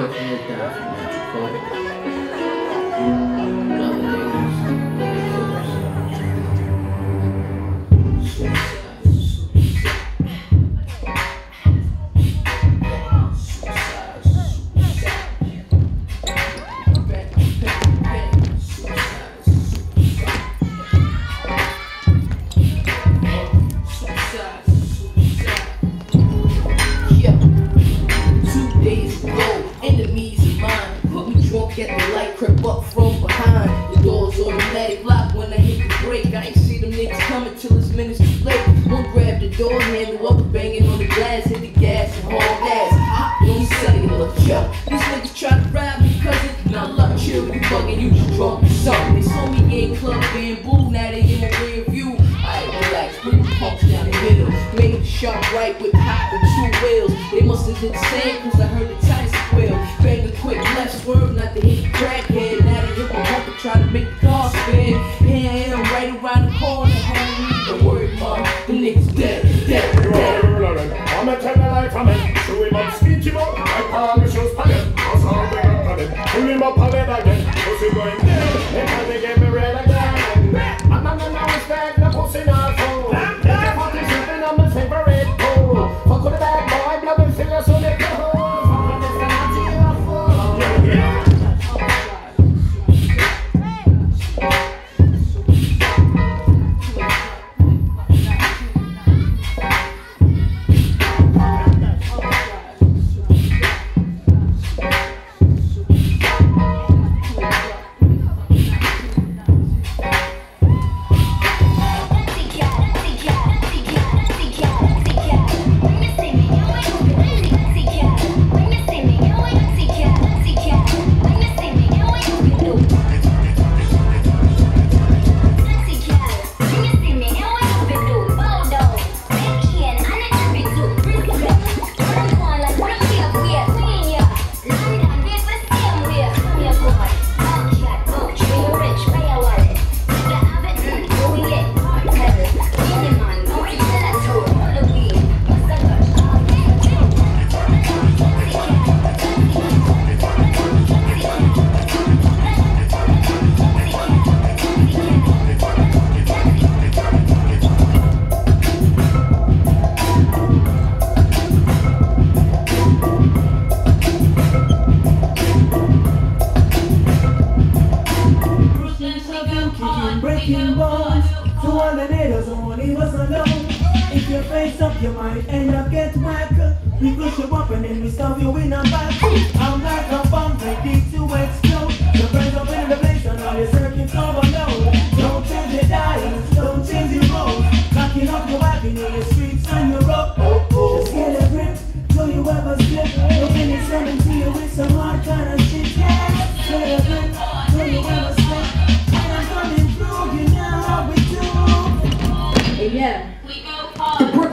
the die from Magic relax, bring the the sharp right with hot with two wheels. They must have did the cause I heard the tires squeal. Bang a quick left swerve, not to hit crackhead. Now they hit the bumper, try to make the car spin. Here I am, right around breaking bones. To all the natives who won't leave us alone. If you face up, your mind and you might end up get whacked. We push you up and then we stuff you in a back.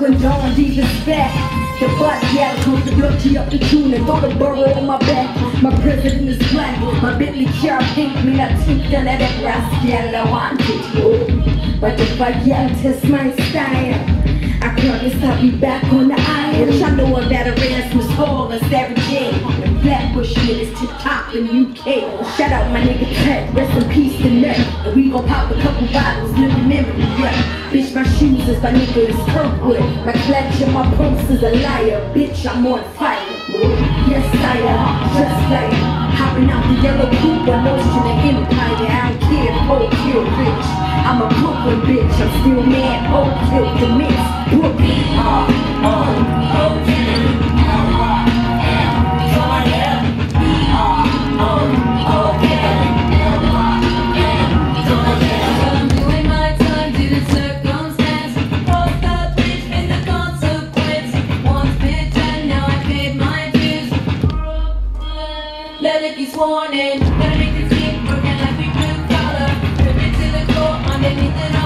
The Brooklyn Dawn deep is back. The butt yeah, comes the key up the tune and throw the burrow on my back. My president is black, my Bentley car pink, me not think that that rascal I want it, yo. But if I can't test my style, I promise I'll be back on the aisle. Y'all know that Erasmus Hall and Sarah J. And Flatbush niggas tip top in the UK. Shout out my nigga Ted, rest in peace to Nut. We gon' pop a couple bottles, living memory, yeah. Bitch, my shoes is by Nicholas Kirkwood. My clutch and my pumps is a liar. Bitch, I'm on fire. Yes, I am. Just like hopping out the yellow coupe, a notion of empire. I don't care old kill rich. I'm a Brooklyn bitch. I'm still mad. Old killed the. Uh, this he's warning. Gotta make the team working like we blue collar. Driven to the core underneath the